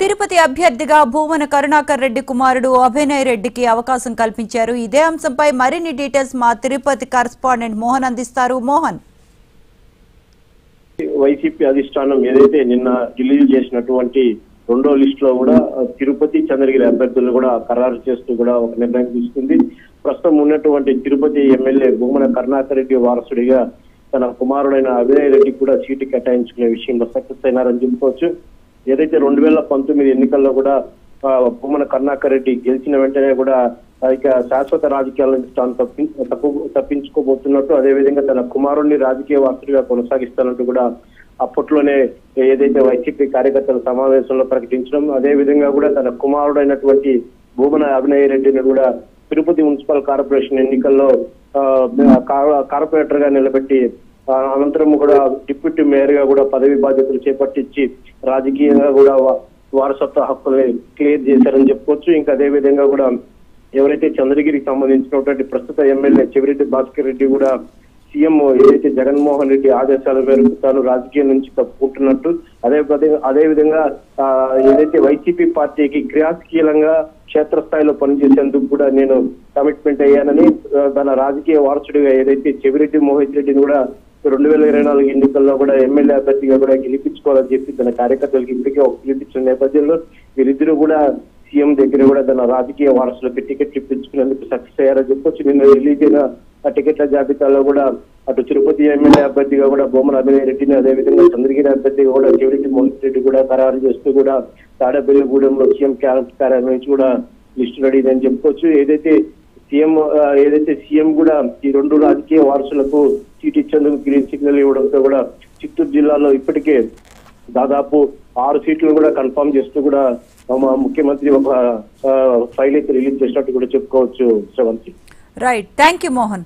తిరుపతి అభ్యర్థిగా భూవన కరుణాకర్ రెడ్డి కుమారుడు అభినయ్ రెడ్డికి అవకాశం కల్పించారు. ఇదే అంశంపై మరిన్ని డీటెయిల్స్ మా తిరుపతి కరస్పాండెంట్ మోహన్ అందిస్తారు. మోహన్. వైసీపీ అధిష్టానం ఏదైతే నిన్న రిలీజ్ చేసినటువంటి రెండో లిస్ట్లో కూడా తిరుపతి చంద్రగిరి అభ్యర్థులను కూడా ఖరారు చేస్తూ కూడా ఒక నిర్ణయం తీసుకుంది. ప్రస్తుతం ఉన్నటువంటి తిరుపతి ఎమ్మెల్యే భూమన కరుణాకర్ రెడ్డి వారసుడిగా తన కుమారుడైన అభినయ్ రెడ్డి కూడా సీటు కేటాయించుకునే విషయంలో సక్సెస్ అయినారని చెప్పుకోవచ్చు. ఏదైతే రెండు వేల పంతొమ్మిది ఎన్నికల్లో కూడా భూమన కరుణాకర్ రెడ్డి గెలిచిన వెంటనే కూడా ఇక శాశ్వత రాజకీయాల నుంచి తాను తప్పి తప్పు తప్పించుకోబోతున్నట్టు అదేవిధంగా తన కుమారుణ్ణి రాజకీయ వారసుడిగా కొనసాగిస్తానంటూ కూడా అప్పట్లోనే ఏదైతే వైసీపీ కార్యకర్తల సమావేశంలో ప్రకటించడం అదే విధంగా కూడా తన కుమారుడైనటువంటి భూమన అభినయ రెడ్డిని కూడా తిరుపతి మున్సిపల్ కార్పొరేషన్ ఎన్నికల్లో ఆ, కార్పొరేటర్గా నిలబెట్టి అనంతరం కూడా డిప్యూటీ మేయర్గా కూడా పదవి బాధ్యతలు చేపట్టించి రాజకీయంగా కూడా వారసత్వ హక్కుల్ని క్లియర్ చేశారని చెప్పుకోవచ్చు. ఇంకా అదే విధంగా కూడా ఎవరైతే చంద్రగిరికి సంబంధించినటువంటి ప్రస్తుత ఎమ్మెల్యే చెవిరెడ్డి భాస్కర్ రెడ్డి కూడా సీఎం ఏదైతే జగన్మోహన్ రెడ్డి ఆదేశాల మేరకు తాను రాజకీయం నుంచి తప్పుకుంటున్నట్టు అదే అదే విధంగా ఆ, ఏదైతే వైసీపీ పార్టీకి క్రియాశీలంగా క్షేత్రస్థాయిలో పనిచేసేందుకు కూడా నేను కమిట్మెంట్ అయ్యానని తన రాజకీయ వారసుడిగా ఏదైతే చెవిరెడ్డి మోహిత్ రెడ్డిని కూడా రెండు వేల ఇరవై నాలుగు ఎన్నికల్లో కూడా ఎమ్మెల్యే అభ్యర్థిగా కూడా గెలిపించుకోవాలని చెప్పి తన కార్యకర్తలకు ఇప్పటికే ఒక పిలిపించిన నేపథ్యంలో వీరిద్దరూ కూడా సీఎం దగ్గర కూడా తన రాజకీయ వారసులకు టికెట్ ఇప్పించుకునేందుకు సక్సెస్ అయ్యారని చెప్పొచ్చు. నిన్న రిలీజ్ అయిన ఆ టికెట్ల జాబితాలో కూడా అటు తిరుపతి ఎమ్మెల్యే అభ్యర్థిగా కూడా బొమ్మల అభినయ్ రెడ్డిని అదేవిధంగా చంద్రగిరి అభ్యర్థిగా కూడా చెవిరెడ్డి మోహన్ రెడ్డి కూడా ఖరారు చేస్తూ కూడా తాడేపల్లిగూడెంలో సీఎం క్యాంప్ కార్యాలయం నుంచి కూడా లిస్టు రెడీ అని చెప్పుకోవచ్చు ఏదైతే సీఎం ఏదైతే సీఎం కూడా ఈ రెండు రాజకీయ వారసులకు సీట్ ఇచ్చేందుకు గ్రీన్ సిగ్నల్ ఇవ్వడంతో కూడా చిత్తూరు జిల్లాలో ఇప్పటికే దాదాపు ఆరు సీట్లు కూడా కన్ఫర్మ్ చేస్తూ కూడా మా ముఖ్యమంత్రి ఒక ఫైల్ అయితే రిలీజ్ చేసినట్టు కూడా చెప్పుకోవచ్చు Sravanthi. Right thank you Mohan